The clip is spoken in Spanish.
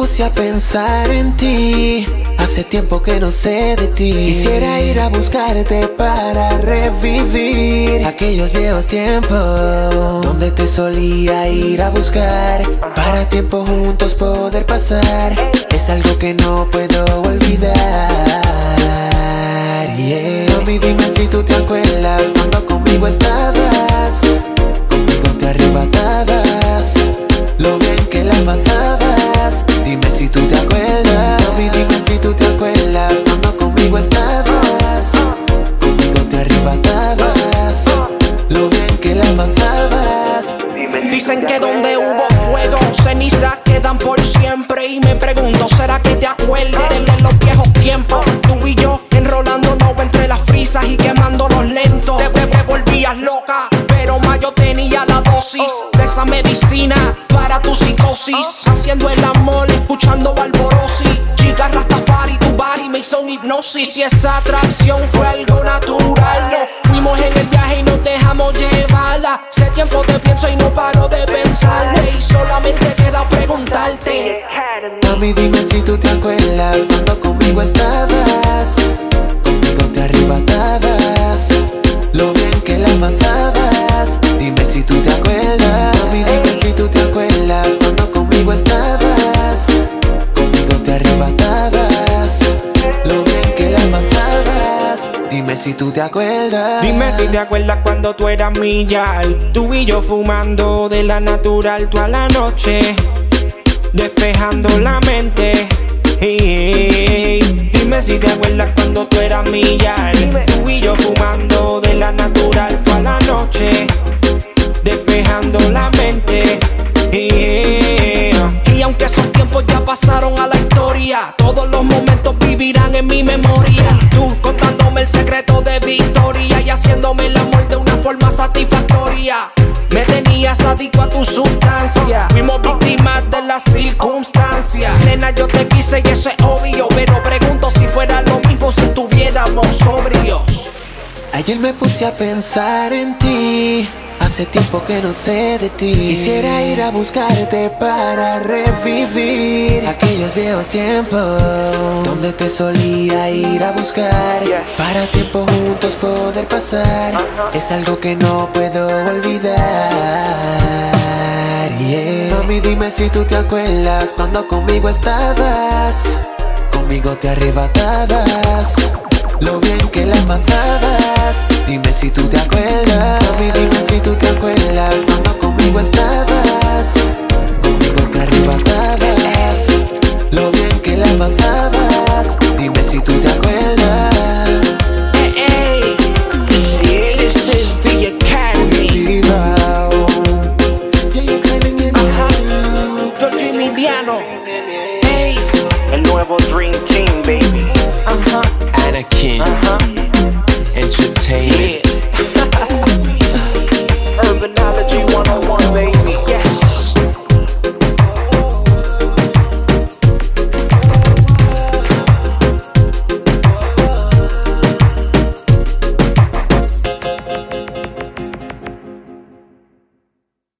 puse a pensar en ti. Hace tiempo que no sé de ti. Quisiera ir a buscarte para revivir aquellos viejos tiempos donde te solía ir a buscar para tiempo juntos poder pasar. Es algo que no puedo olvidar. Yeah. Mami, dime si tú te acuerdas cuando conmigo estabas. Dicen que donde hubo fuego, cenizas quedan por siempre. Y me pregunto, ¿será que te acuerdas de los viejos tiempos? Tú y yo enrolándonos entre las frisas y quemándonos lento. Te, te, te volvías loca, pero más yo tenía la dosis de esa medicina para tu psicosis. Haciendo el amor, escuchando Barbarosi. Chica Rastafari, tu body me hizo hipnosis. Y esa atracción fue algo natural. No Mami, dime si tú te acuerdas cuando conmigo estabas. Conmigo te arrebatabas. Lo bien que la pasabas. Dime si tú te acuerdas. Mami, dime si tú te acuerdas cuando conmigo estabas. Conmigo te arrebatabas. Lo bien que la pasabas. Dime si tú te acuerdas. Dime si te acuerdas cuando tú eras mi yal. Tú y yo fumando de la natural toda la noche. Despejando la mente. Ey, Dime si te acuerdas cuando tú eras mi yal. Tú y yo fumando de la natural toda la noche. Despejando la mente. Y aunque esos tiempos ya pasaron a la historia, todos los momentos vivirán en mi memoria. Tú contándome el secreto de victoria y haciéndome el amor de una forma satisfactoria. Me tenías adicto a tu sustancia. Fuimos víctimas de las circunstancias. Nena, yo te quise y eso es obvio. Pero pregunto si fuera lo mismo si estuviéramos sobrios. Ayer me puse a pensar en ti. Hace tiempo que no sé de ti. Quisiera ir a buscarte para revivir aquellos viejos tiempos donde te solía ir a buscar para tiempo juntos poder pasar. Es algo que no puedo olvidar. Yeah. Mami, dime si tú te acuerdas cuando conmigo estabas. Conmigo te arrebatabas. Lo bien que la pasabas. Dime si tú te acuerdas. Mami, dime si tú te acuerdas cuando conmigo estabas. colombiano. Hey. El nuevo Dream Team, baby. Ajá. Uh -huh. Anakin. Uh -huh.